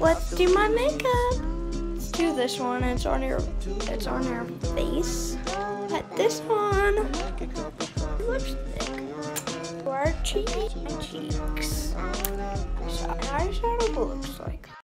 Let's do my makeup. Let's do this one. It's on your it's on your face. Put this one Lipstick. Our cheek cheeks. So eyeshadow looks like